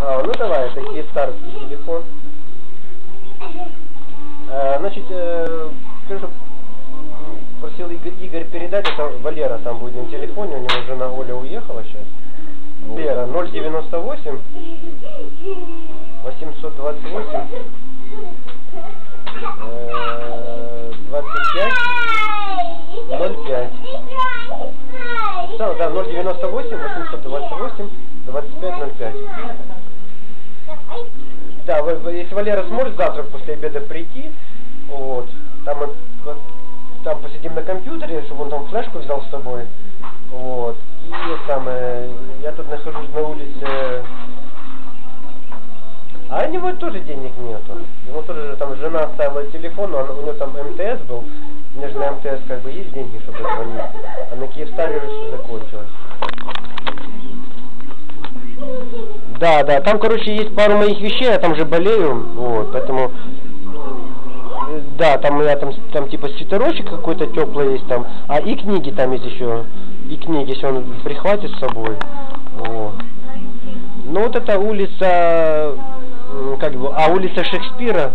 А, ну давай, это киевстарский телефон. А, значит, э, скажу, просил Игорь, Игорь передать, это Валера там будет на телефоне, у него жена Оля уехала сейчас. Валера, 098 828 э, 25 05. Да, да, 098 828 2505. Да, если Валера сможет завтра после обеда прийти, вот, там, там посидим на компьютере, чтобы он там флешку взял с собой, вот, и э, я тут нахожусь на улице, а у него тоже денег нету, ему тоже там жена оставила телефон, он, у него там МТС был, у меня же на МТС как бы есть деньги, чтобы звонить, а на Киевстаре уже все закончилось. Да, да, там, короче, есть пару моих вещей, я там же болею, вот, поэтому, да, там меня там, там типа свитерочек какой-то теплый есть там, а и книги там есть еще, и книги, если он прихватит с собой, вот. Ну вот это улица, как бы, а улица Шекспира,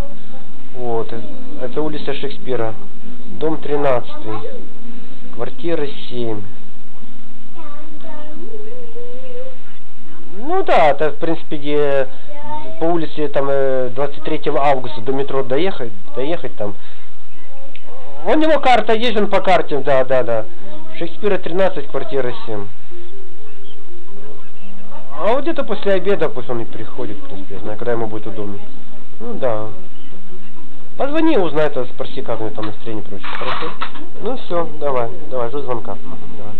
вот, это улица Шекспира, дом 13, квартира 7. Ну да, это в принципе где по улице там э, 23 августа до метро доехать, доехать там. У него карта есть, он по карте, да, да, да. Шекспира 13, квартира 7. А вот где-то после обеда пусть он и приходит, в принципе, я знаю, когда ему будет удобно. Ну да. Позвони, узнай, спроси, как у него там настроение прочее. Хорошо? Ну все, давай, давай, жду звонка. Давай.